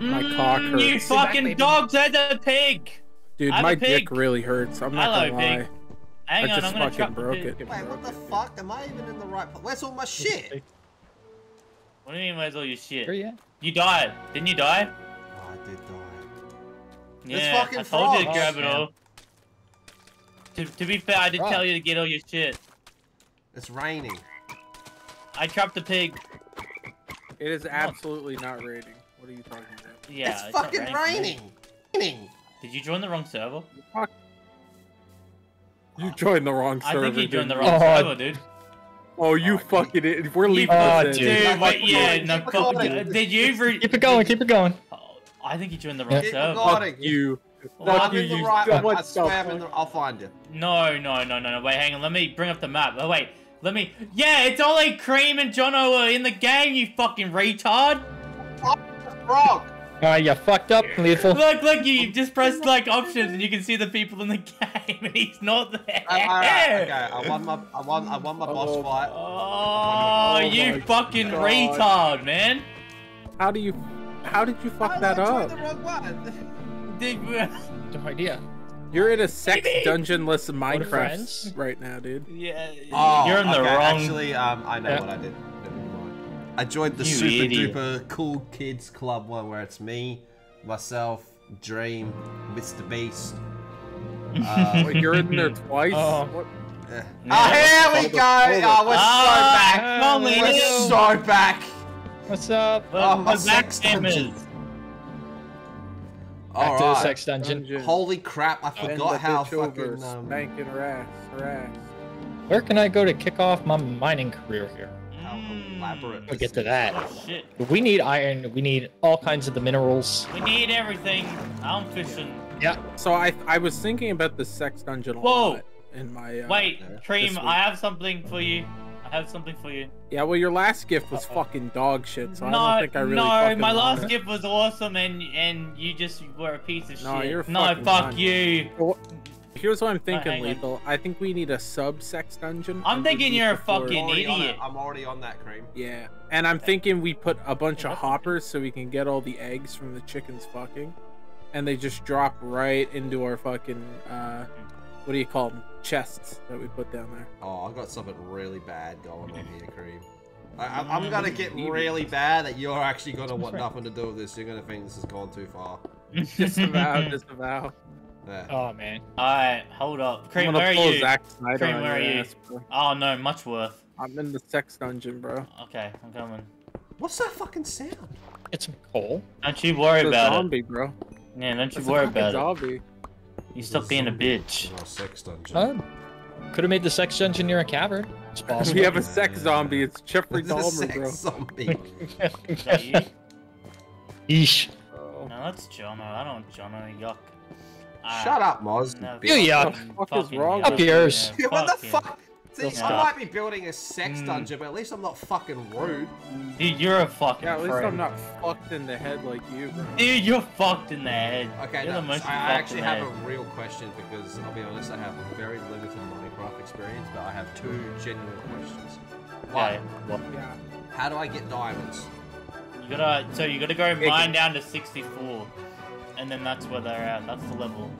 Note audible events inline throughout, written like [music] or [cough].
My cock Mm, You hurts. Sit back, fucking baby. dogs had a pig. Dude, I'm my pig. dick really hurts. I'm not Hello, gonna lie. pig. Hang I on, just I'm gonna fucking broke it. Wait, what the fuck? Am I even in the right place? Where's all my shit? What do you mean, where's all your shit? Where you? You died. Didn't you die? Oh, I did die. Yeah, There's fucking I told you to grab it Oh, all. To, to be fair, I did Frog. tell you to get all your shit. It's raining. I trapped the pig. It is absolutely not raining. What are you talking about? Yeah, it's, not fucking raining. raining. Raining. Did you join the wrong server? You joined the wrong server. I think you joined the wrong Oh, server, dude. Oh, you Oh, fucking it. We're leaving Oh, dude. Dude, wait, yeah, recording, no, keep fuck, recording. did you re- Keep it going, keep it going. Oh, I think you joined the wrong Keep server. Fuck you. Well, I'm you, in the you right one. I swear I'm in the, I'll find you. No, no, no, no, no. Wait, hang on. Let me bring up the map. Oh, wait. Let me. Yeah, it's only Cream and Jono are in the game. You fucking retard. Frog. Uh, you fucked up, lethal. Look, look. You just press like options, and you can see the people in the [laughs] game, and he's not there. Alright, alright, okay, I won my, I won, I won my boss Oh. fight. Oh, Oh you fucking God. retard, man. How do you? How did you fuck How that I up? the wrong one? Did- No idea. You're in a sex mean? dungeonless? Minecraft right now, dude. yeah, Oh, you're in the okay, wrong. Actually, um, I know Yeah. what I did. Never mind. I joined the You super idiot. duper cool kids club one where it's me, myself, Dream, Mr. Beast. Uh, [laughs] Wait, you're in there [laughs] twice. Oh. What? eh. Yeah. Oh, here we go! up, hold Oh, we're Ah, so back! come on, We're lady. so back! What's up? Oh, my sex dungeon. gamers. Back to the sex dungeon. Dungeon. Holy crap, I forgot how bitch over, fucking. Um, spanking her ass, her ass. Where can I go to kick off my mining career here? How elaborate. We'll get to that. Oh shit. We need iron. We need all kinds of the minerals. We need everything. I'm fishing. Yeah. So I I was thinking about the sex dungeon a Whoa. lot in my. Uh, Wait, there. Cream, I have something for you. I have something for you. Yeah, well, your last gift was Uh-oh. fucking dog shit, so no, I don't think I really. no, fucking my last it. gift was awesome, and and you just were a piece of No, shit. you're no, fucking fuck done. you. Here's what I'm thinking, on. Lethal. I think we need a sub sex dungeon. I'm thinking you're a floor. fucking- I'm already on idiot. I'm already on that cream. Yeah, and I'm thinking we put a bunch of hoppers so we can get all the eggs from the chickens fucking, and they just drop right into our fucking uh, what do you call them? Chests that we put down there. Oh, I've got something really bad going on here, Cream. I, I'm- I'm gonna get really bad that you're actually gonna [laughs] want nothing to do with this. You're gonna think this has gone too far. Disavow, disavow. Yeah. Oh man. Alright, hold up. I'm Cream, where are you? Zack Snyder Cream, where are you? ass. Oh no, much worth. I'm in the sex dungeon, bro. Okay, I'm coming. What's that fucking sound? Get some coal. Don't you worry It's a about zombie, bro. Yeah, don't you It's worry fucking about it. zombie. You stop being a bitch. Oh, sex dungeon. Uh, could have made the sex dungeon near a cavern. It's [laughs] possible. We have a sex zombie. It's Jeffrey This is Dahmer, sex bro. zombie. [laughs] Is that you? Yeesh. Oh. No, that's Jono. I don't want Jono. Yuck. Uh, Shut up, Moz. No, You yuck. What the fuck is wrong yuck. with you? yours. Yeah, what the fuck? See, Don't I might be building a sex Mm. dungeon, but at least I'm not fucking rude. Dude, you're a fucking Yeah, at least prick. I'm not fucked in the head like you, bro. Dude, you're fucked in the head. Okay, you're no, the most I I actually have the a real question because I'll be honest, I have a very limited Minecraft experience, but I have two genuine questions. One, Okay. Yeah. how do I get diamonds? You gotta, so you gotta go mine down to 64, and then that's where they're at. That's the level.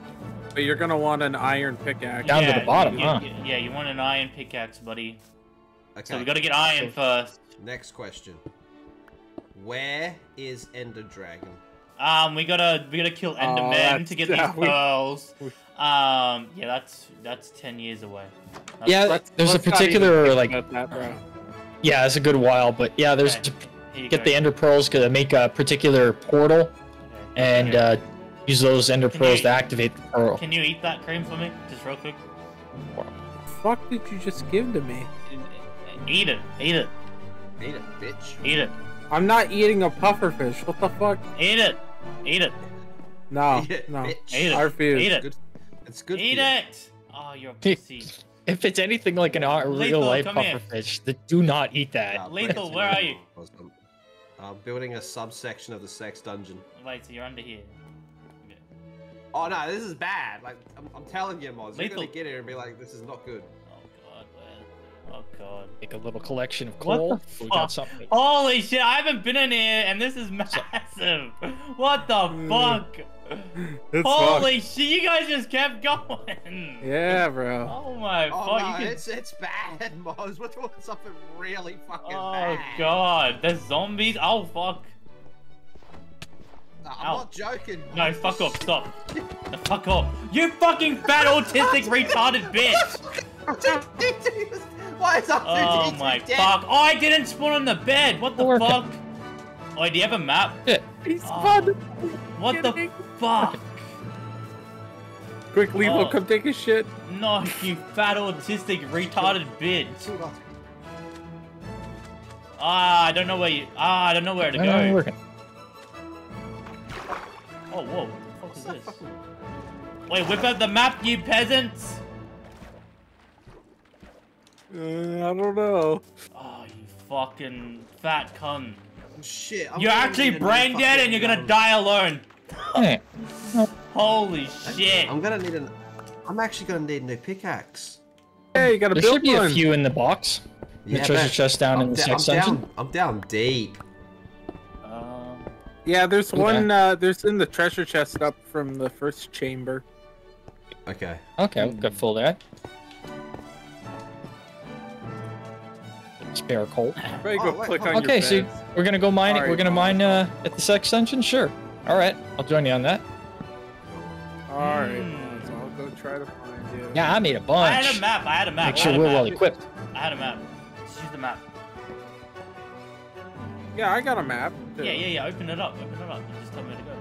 But you're gonna want an iron pickaxe. Down to the bottom, you- huh? you- Yeah, you want an iron pickaxe, buddy. Okay, So we gotta get iron first. next question. Where is Ender Dragon? Um, we gotta we gotta kill Oh, Endermen that's- to get [laughs] these we- pearls. we- Um, yeah, that's that's ten years away. That's- Yeah, Let's- there's a let's not even particular like. that, bro. Yeah, it's a good while, but yeah, there's Okay. to get go. the ender pearls to make a particular portal Okay. and Okay. uh, use those ender Can pearls you- to activate the pearl. Can you eat that cream for me, just real quick? What the fuck did you just give to me? Eat it, eat it, Eat it, bitch. eat it, I'm not eating a pufferfish. What the fuck? eat it, eat it, No, Eat it, no. bitch. Eat it. I refuse. eat it, Good. It's good. eat for you. it. Oh, you're a pussy. If it's anything like an uh, Lethal, real life pufferfish, then do not eat that. Uh, Lethal, where are you? I'm uh, building a subsection of the sex dungeon. Wait, so you're under here. Okay. Oh no, this is bad. Like I'm, I'm telling you, Moz, you're gonna get here and be like, this is not good. Oh god, where? Oh god. Make a little collection of What coal. the We got something. Holy shit, I haven't been in here and this is massive. What the [laughs] fuck? It's Holy shit, you guys just kept going. Yeah, bro. Oh my Oh fuck. no, can... it's it's bad, [laughs] Moz. We're talking something really fucking Oh bad. Oh god, there's zombies. Oh fuck. No, I'm Ow. not joking. No, fuck off, stop. No, fuck off. You fucking fat autistic [laughs] retarded bitch. [laughs] Why is that Oh my fuck. Oh, I didn't spawn on the bed. What the Working. fuck? Oh, do you have a map? Shit. He's Oh. fun. What the fuck? Quick, Levo, Oh. come take a shit. No, you fat autistic retarded bitch. Ah, I don't know where you. Ah, I don't know where to No, no, go. Working. Oh, whoa. What the fuck is this? Wait, whip out the map, you peasants! Uh, I don't know. Oh, you fucking fat cunt. Shit. I'm You're actually need a new brain dead and you're gonna die alone. Holy shit. I'm gonna need an. I'm actually gonna need a new pickaxe. Hey, you gotta there build should be one. a few in the box. The treasure chest down I'm in the da- sex I'm dungeon. I'm down deep. Yeah, there's Okay. one. Uh, there's in the treasure chest up from the first chamber. Okay. Okay, we've got full there. Spare coal. Probably Oh, go wait, click on Okay, your so beds. we're gonna go mine. Alright. We're gonna mine uh, at the sex dungeon. Sure. All right, I'll join you on that. All right, Hmm. so I'll go try to find you. Yeah, I made a I bunch. I had a map, I had a map. Make sure we're map. well equipped. I had a map. Let's use the map. Yeah, I got a map. too. Yeah, yeah, yeah. Open it up. Open it up. You just tell me where to go.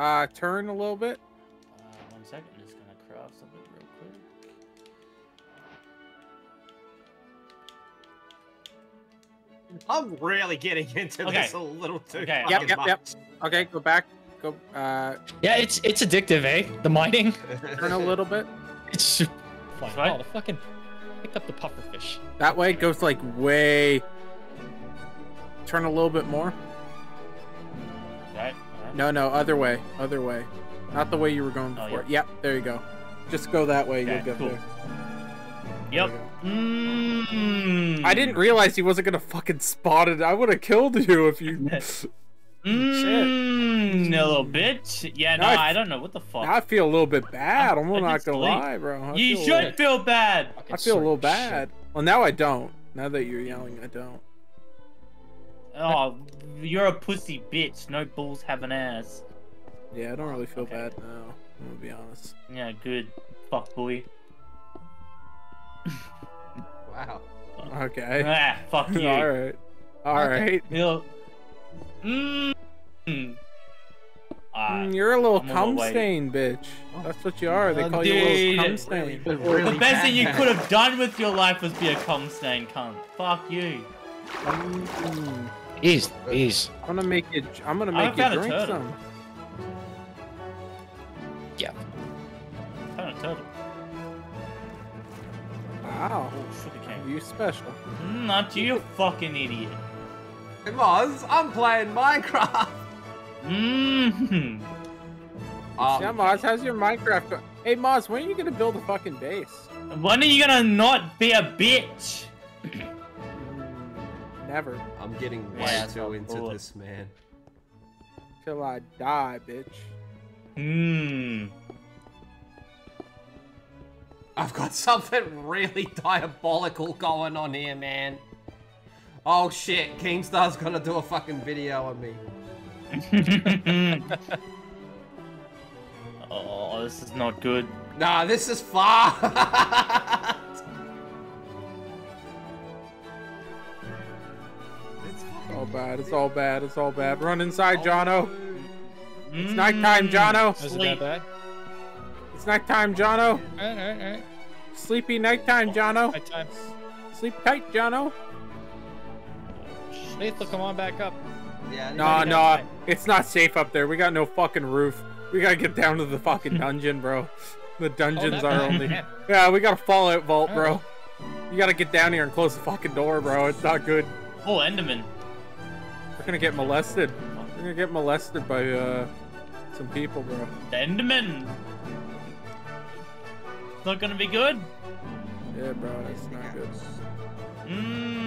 Uh, turn a little bit. Uh, one second. I'm just gonna craft something real quick. I'm really getting into Okay. this a little too Okay. Yep, fucking yep, yep. Okay, go back. Go. Uh, Yeah, it's it's addictive, eh? The mining. turn a little bit. [laughs] It's super fun. Right. Oh, the fucking picked up the pufferfish. That way it goes like way. Turn a little bit more. Right? right. No, no, other way, other way. Not the way you were going Oh, before. yeah. Yep, there you go. Just go that way. Okay, you'll get cool. there. Yep. Mmm. I didn't realize he wasn't gonna fucking spot it. I would have killed you if you. [laughs] Mmm. Little bitch. Yeah, no, I- I don't know what the fuck. I feel a little bit bad. I'm I not gonna believe- lie, bro. I you feel should little- feel bad. I feel a little sort of bad. Well, now I don't. Now that you're yelling, I don't. Oh, you're a pussy bitch. No balls have an ass. Yeah, I don't really feel Okay. bad now. I'm gonna be honest. Yeah, good. Fuck boy. [laughs] Wow. Okay. Ah, fuck [laughs] you. All right. All Okay. right. You'll- Mmm. Mm, you're a little I'm cum way. stain, bitch. That's what you are. They call you a little cum dude. stain. the best thing you could have done with your life was be a cum stain cunt. Fuck you. Mm, Jeez, jeez. I'm gonna make you. I'm gonna I make you found a drink turtle. some. Yeah. Kind of turtle. Wow. Oh, sugar cane. You special. Mm, Not you, you fucking idiot. Hey, Moz, I'm playing Minecraft. Mmm. Um, yeah, Moz, how's your Minecraft go? Hey, Moz, when are you gonna build a fucking base? When are you gonna not be a bitch? [clears throat] Never. I'm getting way Yeah, too into cool. this, man. Till I die, bitch. Mmm. I've got something [laughs] really diabolical going on here, man. Oh shit, Keemstar's gonna do a fucking video on me. [laughs] oh, this is not good. Nah, this is far. it's It's all bad. It's all bad. It's all bad. Run inside, oh. Jono. It's nighttime, mm. Jono. Was it Sleep. that bad? It's nighttime, Jono. Alright, alright, alright. Sleepy nighttime, oh, Jono. Night time. Sleep tight, Jono. Lethal, come on back up. yeah. Nah, Anybody no, it's not safe up there. We got no fucking roof. We gotta get down to the fucking [laughs] dungeon, bro. The dungeons Oh, are only. Yeah, we got a fallout vault, bro. You gotta get down here and close the fucking door, bro. It's not good. Oh, Enderman. We're gonna get molested. We're gonna get molested by uh some people, bro. The Enderman. It's not gonna be good. Yeah, bro, it's not good. Mmm.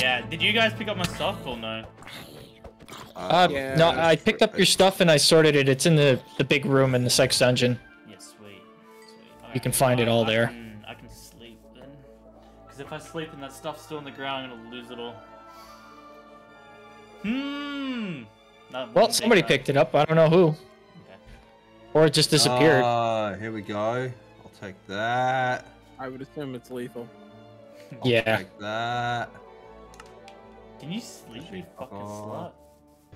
Yeah. Did you guys pick up my stuff or no? Uh, Yeah, no, I picked up your stuff and I sorted it. It's in the, the big room in the sex dungeon. Yeah, sweet. sweet. You can find it all I- there. I can, I can sleep then. Because if I sleep and that stuff's still on the ground, I'm gonna lose it all. Hmm. No, Well, somebody picked it up. I don't know who. Okay. Or it just disappeared. Uh, here we go. I'll take that. I would assume it's lethal. I'll Yeah. Take that. Can you sleep, you fucking slut?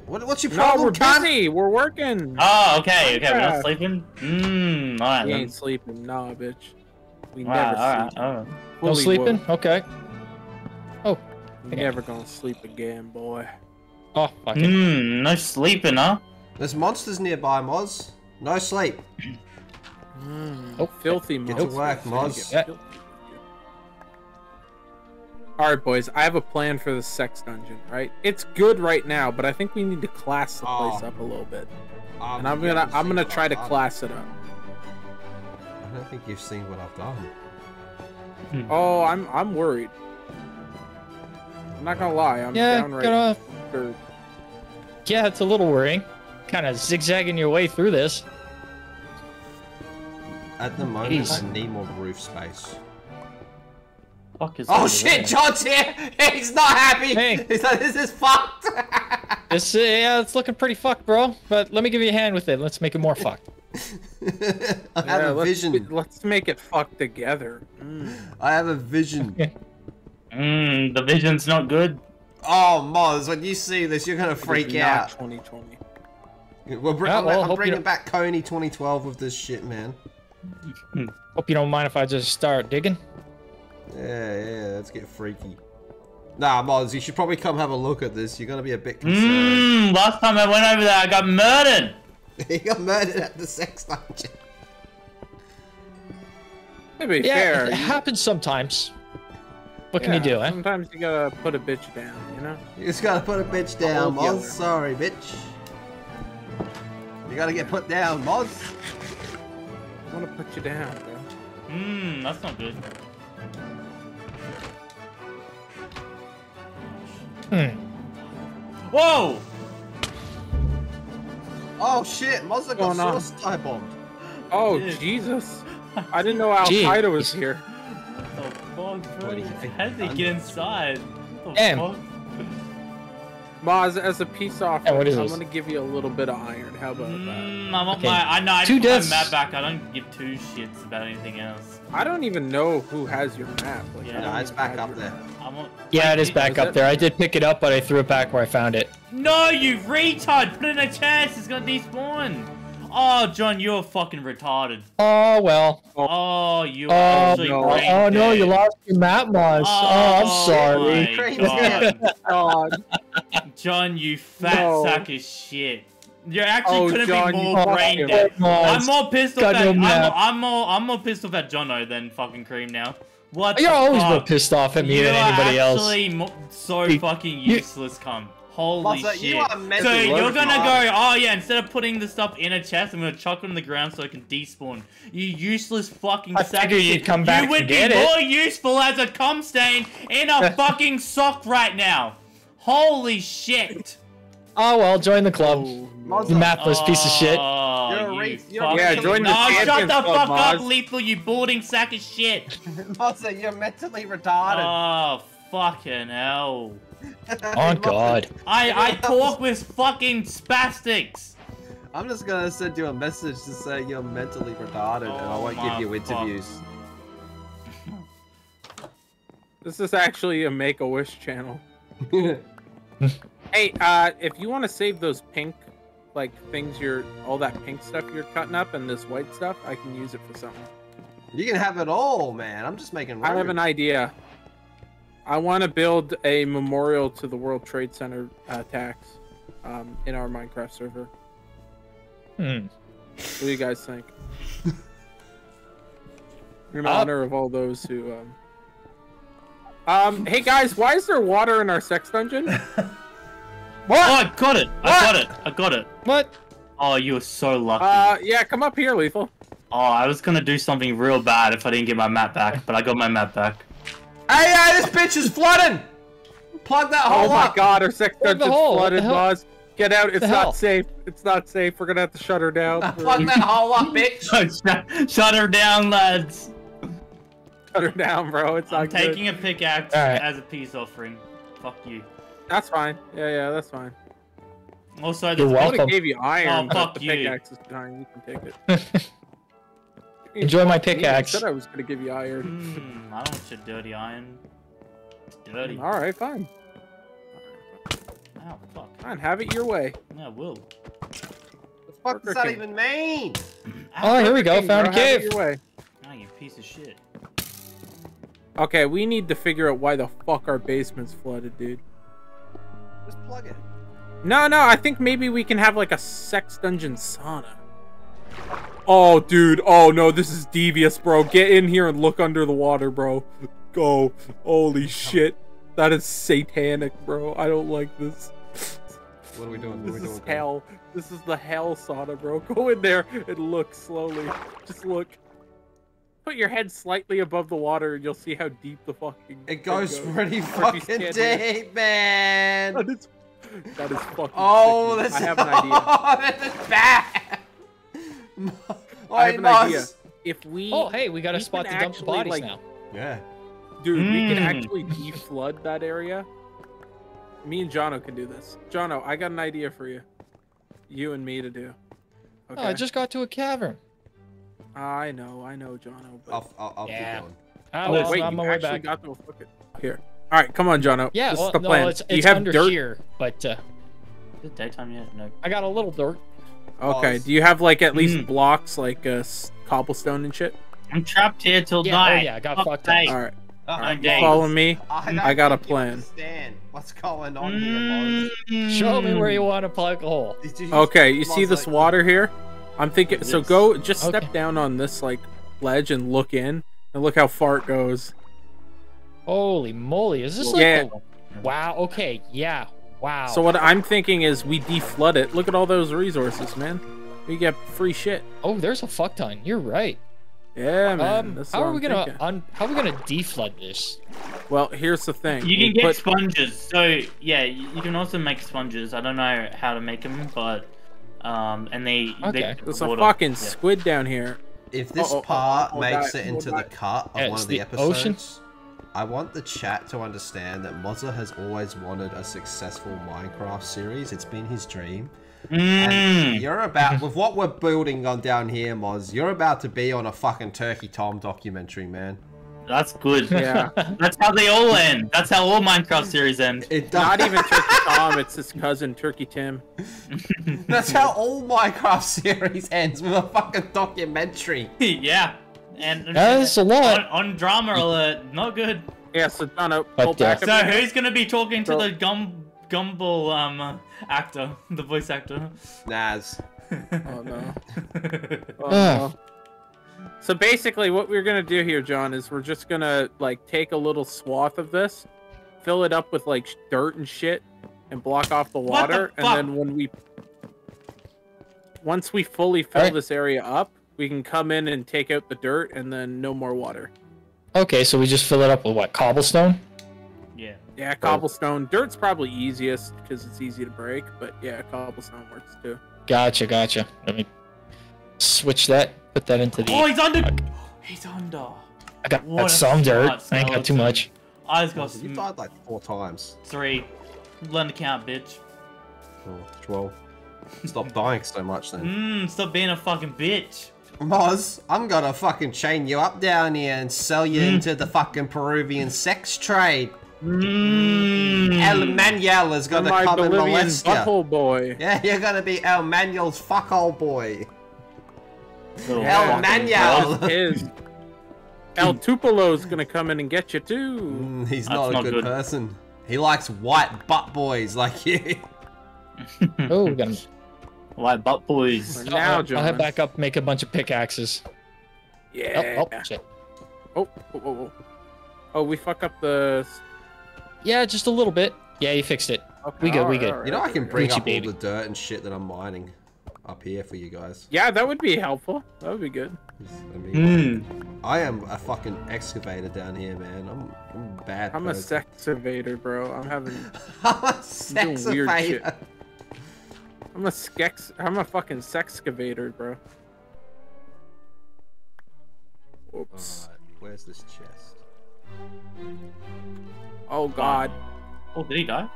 What, what's your No, problem, we're cunt? busy. We're working. Oh, okay, okay, we're not sleeping? Mmm, alright we then. ain't sleeping, nah, bitch. We Wow, never alright, sleep. alright. No Fully sleeping? woke. Okay. Oh. We never gonna sleep again, boy. Oh, fuck it. Mmm, no sleeping, huh? There's monsters nearby, Moz. No sleep. Mm, Oh, filthy get to Moz. work, Gonna Moz. Get Yeah. filthy. All right, boys. I have a plan for the sex dungeon. Right, it's good right now, but I think we need to class the place Oh. up a little bit. Um, And I'm gonna, I'm gonna try I've to done. class it up. I don't think you've seen what I've done. Oh, I'm, I'm worried. I'm not gonna lie. I'm Yeah, downright gotta, yeah, it's a little worrying. Kind of zigzagging your way through this. At the moment, Jeez. I need more roof space. Fuck is Oh shit, there? John's here! [laughs] He's not happy! Hey. [laughs] He's like, this is fucked! [laughs] This, uh, yeah, it's looking pretty fucked, bro. But let me give you a hand with it. Let's make it more fucked. I have Yeah, a let's, vision. Let's make it fucked together. Mm. I have a vision. Mmm, the vision's not good. Oh, Moz, when you see this, you're gonna freak Not out. 2020. We're br- Yeah, I'm, well, I'm bringing back Kony 2012 with this shit, man. Hope you don't mind if I just start digging. Yeah, yeah, let's get freaky. Nah, Moz, you should probably come have a look at this. You're gonna be a bit concerned. Mmm, last time I went over there, I got murdered. [laughs] he got murdered at the sex dungeon. To be Yeah, fair, it happens sometimes. What can you yeah, do, eh? Sometimes you gotta put a bitch down, you know? You just gotta put a bitch down, hold Moz. there. Sorry, bitch. You gotta get put down, Moz. I wanna put you down, bro. Mmm, that's not good. Hmm. Whoa! Oh shit, Moz got going on? suicide bombed. Oh, Dude. Jesus. I didn't know Al Qaeda was here. What the fuck, bro? What do you think How did they get inside? What the Damn. fuck? Maz, as a peace offering, Yeah, what is I'm this? gonna give you a little bit of iron. How about that? Mmm, I want Okay. my. I know. I Two just want deaths. my map back. I don't give two shits about anything else. I don't even know who has your map. Like, Yeah. I it's back up there. map. I want. Yeah, Wait, it is back up it? there. I did pick it up, but I threw it back where I found it. No, you retard! Put it in a chest. It's gonna despawn. Oh, John, you're fucking retarded. Oh well. Oh, you Oh actually no! brain Oh no! You lost your map, Moz. Oh, oh, I'm sorry. my God. God. [laughs] John, you fat No. sack of shit. You actually Oh, couldn't John, be more brain dead. Moz. I'm more pissed off at I'm, map. I'm more I'm more pissed off at Jono than fucking Cream now. What? You're always fuck? more pissed off at me you than anybody else. You actually so You- fucking you- useless, cum. Holy Monster, shit! you are so you're gonna go, oh yeah, instead of putting the stuff in a chest, I'm gonna chuck it on the ground so it can despawn. You useless fucking I sack of figured you'd come back You would be it. more useful as a cum stain in a [laughs] fucking sock right now. Holy shit! Oh well, join the club. Oh, You Monster, mapless piece of shit. Oh, Oh, You're a you race- you're Yeah, join the No, shut the Club, fuck up, Maz. Lethal, you balding sack of shit. [laughs] Monster, you're mentally retarded. Oh, fucking hell. [laughs] Oh God. I, I [laughs] talk with fucking spastics. I'm just gonna send you a message to say you're mentally retarded and I Oh won't give you fuck. interviews. This is actually a Make a Wish channel. Hey, uh, if you want to save those pink, like things you're, all that pink stuff you're cutting up and this white stuff, I can use it for something. you can have it all, man. I'm just making. I have an idea. I want to build a memorial to the World Trade Center attacks um, in our Minecraft server. Hmm. What do you guys think? [laughs] In Uh, honor of all those who. Um... um. Hey guys, why is there water in our sex dungeon? [laughs] Oh, I got it. I got it. I got it. What? Oh, you were so lucky. Uh, yeah, come up here, Lethal. oh, I was gonna do something real bad if I didn't get my map back, but I got my map back. Hey, hey, this bitch is flooding. Plug that Oh hole my up. God, our sex Plug the dungeon's hole, what flooded, the. Get out. It's not hell? safe. It's not safe. We're gonna have to shut her down. [laughs] Plug that hole up, bitch. [laughs] shut, shut her down, lads. shut her down, bro. It's not I'm good. taking a pickaxe Alright. as a peace offering. Fuck you. That's fine. Yeah, yeah, that's fine. Also, You're there's I would welcome. gave you iron, Oh, but fuck the you. pickaxe is fine. You can take it. [laughs] Enjoy my pickaxe. I said I was gonna give you iron. Hmm, I don't want your dirty iron. It's dirty. All right, fine. Oh, fuck. Fine, have it your way. Yeah, I will. The fuck does that Burger King. even mean? [clears throat] Oh, here we go. King, Found a bro, have it cave. your way. Ah, you piece of shit. Okay, we need to figure out why the fuck our basement's flooded, dude. Just plug it. No, no, I think maybe we can have like a sex dungeon sauna. Oh, dude. Oh, no, this is devious, bro. Get in here and look under the water, bro. Go. Holy shit. That is satanic, bro. I don't like this. What are we doing? What This are we is doing? hell. This is the hell sauna, bro. [laughs] Go in there and look slowly. Just look. Put your head slightly above the water and you'll see how deep the fucking. It thing goes [laughs] pretty fucking deep, man. That is, that is fucking. [laughs] Oh, sick, dude. this I have an [laughs] idea. Oh, this is bad. I have Wait, an Moz. idea. If we. Oh, hey, we got a spot can to dump the bodies like, now. Yeah. Dude, we can Mm. actually deflood that area. Me and Jono can do this. Jono, I got an idea for you. You and me to do. Okay. Oh, I just got to a cavern. I know, I know, Jono. But... I'll, I'll, I'll Yeah. keep going. Oh, well, wait, I'm you on my way actually back. got to a fucking... Here. All right, come on, Jono. Yeah, this well, is the no, plan. it's, it's you have under dirt? here, but uh, Is it daytime yet? No. I got a little dirt. Okay. Pause. Do you have like at least Mm. blocks, like uh, cobblestone and shit? I'm trapped here till Yeah, oh night. yeah, I got Fuck fucked up. All right. Uh, I'm You days. follow me. I, I got a plan. Understand what's going on here, Moz? Mm. Show me where you want to plug a hole. You Okay, you see this like- water here? I'm thinking. So go, just step Okay. down on this like ledge and look in, and look how far it goes. Holy moly, is this like Yeah. a- Wow, okay, yeah, wow. So what I'm thinking is we deflood it. Look at all those resources, man. We get free shit. Oh, there's a fuck ton. You're right. Yeah, man. Um, that's how what are I'm we gonna un- how are we gonna deflood this? Well, here's the thing. You We can get put- sponges. So yeah, you you can also make sponges. I don't know how to make them, but um, and they Okay. they There's a water. fucking Yeah. squid down here. If this Oh, oh, oh, part oh, makes that- it oh, into the cut of Yeah, one of the, the episodes, ocean. I want the chat to understand that Mozza has always wanted a successful Minecraft series. It's been his dream. And Mm. you're about, [laughs] with what we're building on down here, Moz, you're about to be on a fucking Turkey Tom documentary, man. That's good. Yeah. [laughs] That's how they all end. That's how all Minecraft series end. It Not even Turkey Tom. It's his cousin Turkey Tim. [laughs] That's how all Minecraft series ends with a fucking documentary. [laughs] yeah. And That's a lot. On, on drama alert, not good. Yeah. So Jono, But, pull back uh, So bit. who's gonna be talking to the gum Gumball um actor, the voice actor? Naz. Oh no. Oh, no. So basically, what we're gonna do here, John, is we're just gonna like take a little swath of this, fill it up with like dirt and shit, and block off the What the water, and then when we, once we fully fill Alright. this area up, we can come in and take out the dirt, and then no more water. Okay, so we just fill it up with what? Cobblestone? yeah. Yeah, cobblestone. Dirt's probably easiest because it's easy to break, but yeah, cobblestone works too. Gotcha, gotcha. Let me switch that. Put that into the. Oh, he's under. He's under. I got, got some dirt. smart I ain't got too much. I just got Mozza, you died like four times. three. Learn to count, bitch. Oh, 12. Stop dying so much then. Mmm, stop being a fucking bitch. Moz, I'm gonna fucking chain you up down here and sell you Mm. into the fucking Peruvian sex trade. Mmm. El Manuel is You're gonna my come and Bolivian molest you. butthole boy. Yeah, you're gonna be El Manuel's fuckhole boy. Little El fucking Manuel. That's his. [laughs] El Tupolo's gonna come in and get you too. Mm, he's That's not a not good, good. person. He likes white butt boys like you. [laughs] Oh, we got him. White butt boys. I'll- now, I'll, I'll head back up, make a bunch of pickaxes. Yeah. Oh, oh, shit. Oh, oh, oh, oh. Oh, we fuck up the. Yeah, just a little bit. Yeah, you fixed it. Okay, We good, we alright, good. alright, You know I can bring Gucci up baby. all the dirt and shit that I'm mining up here for you guys. Yeah, that would be helpful. That would be good. I mean, Mmm. I am a fucking excavator down here, man. I'm, I'm a bad. I'm a person. sex evader, bro. I'm having. [laughs] I'm a doing weird shit. I'm a skex. I'm a fucking sexcavator, bro. Oops. Alright, where's this chest? Oh god. Oh, did he die?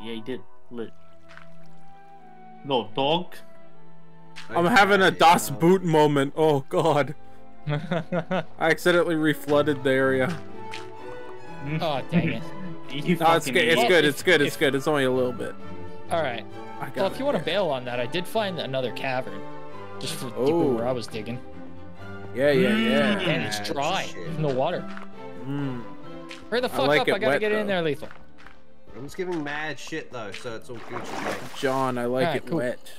Yeah, he did. Lit. Little dog. I'm having a Okay, Das Boot moment. Oh god. [laughs] I accidentally reflooded the area. oh dang it! [laughs] You No, it's good. It's good. It's good. It's good. It's only a little bit. All right. I got Well, if you want to bail on that, I did find another cavern, just for deeper Oh. where I was digging, Yeah, yeah, yeah. and it's dry. There's no water. Mm. Hurry the I fuck like up! I gotta wet, get in there, lethal. I'm just giving mad shit though, so it's all Gucci mate. John, I like Alright, it cool. wet.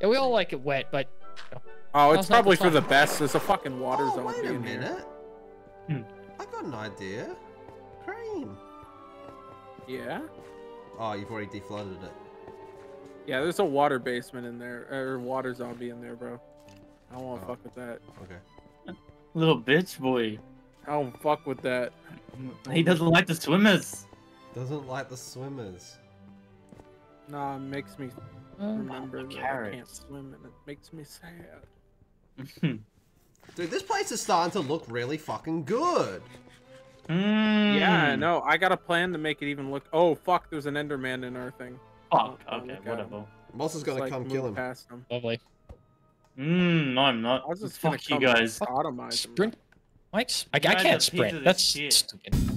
Yeah, we all like it wet, but Oh, it's that probably the for the best. There's a fucking water Oh, zombie wait a in here. minute. Hmm. I got an idea. Cream. Yeah. Oh, you've already deflooded it. Yeah, there's a water basement in there, or water zombie in there, bro. I don't want to Oh. fuck with that. Okay. Little bitch boy. I don't fuck with that. He doesn't like the swimmers. Doesn't like the swimmers. Nah, it makes me uh, remember that I can't swim, and it makes me sad. [laughs] Dude, this place is starting to look really fucking good. Mm. Yeah, I know. I got a plan to make it even look. Oh fuck! There's an Enderman in our thing. Fuck. Oh, Okay, look at whatever. Moz is gonna like, come kill him. Past him. lovely. Mmm, no, I'm not. I was just gonna Fuck you come guys. Sodomize him. Sprint, Mike's. I, I can't sprint. That's shit. stupid.